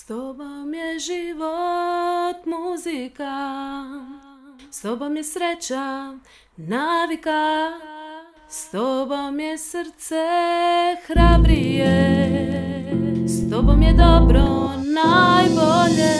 S tobom je život muzika, s tobom je sreća navika, s tobom je srce hrabrije, s tobom je dobro najbolje.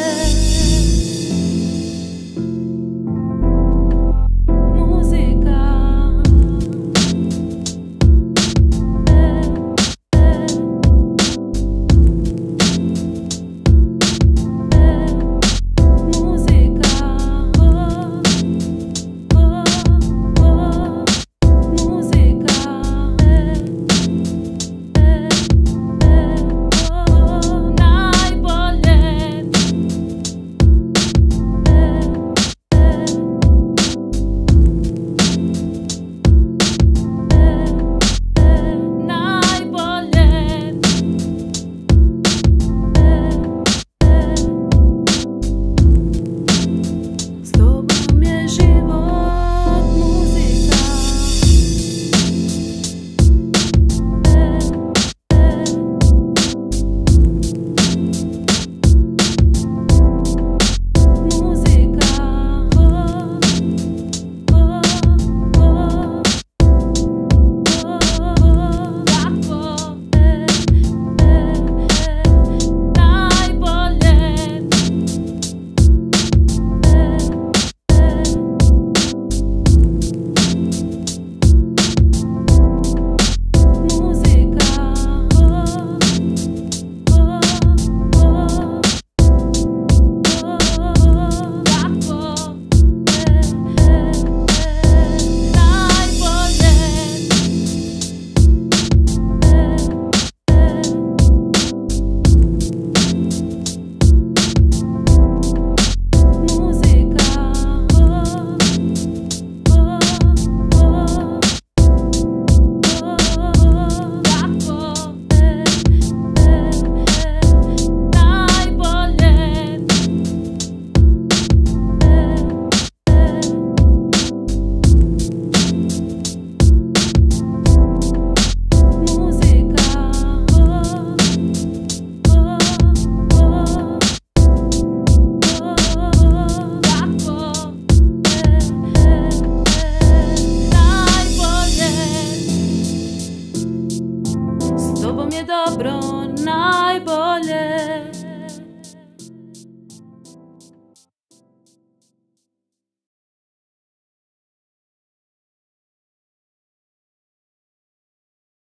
Dobro najbolje